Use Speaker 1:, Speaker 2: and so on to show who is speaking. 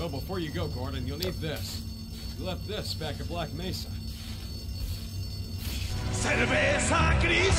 Speaker 1: Oh, before you go, Gordon, you'll need this. You left this back at Black Mesa.
Speaker 2: Cerveza Gris